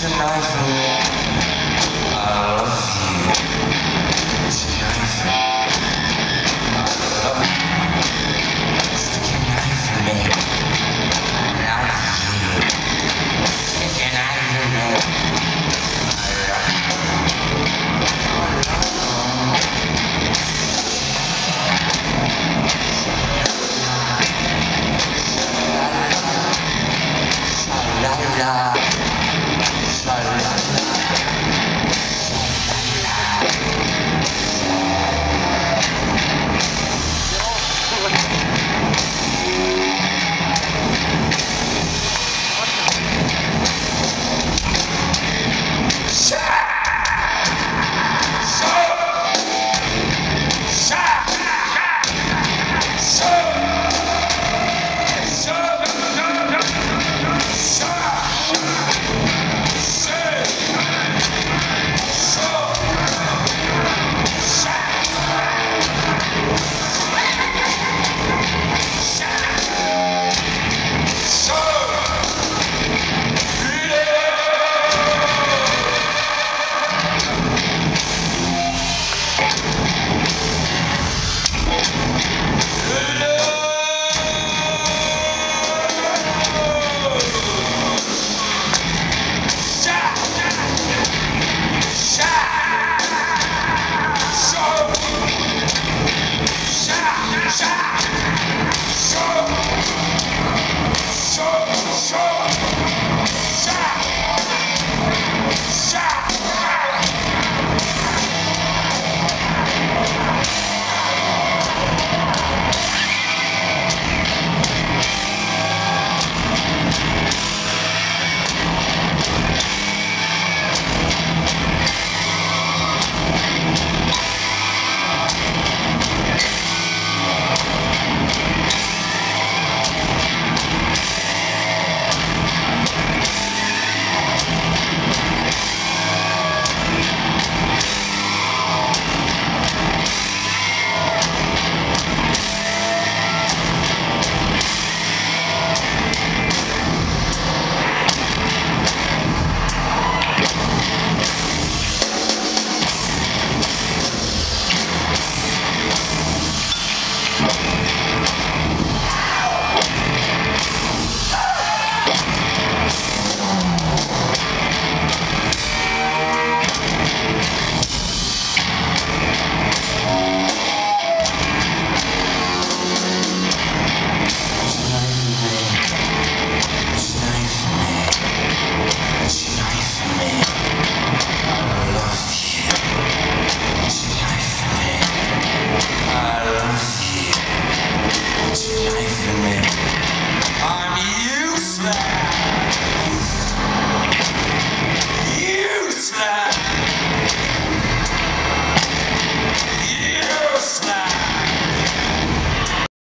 sinais da lua.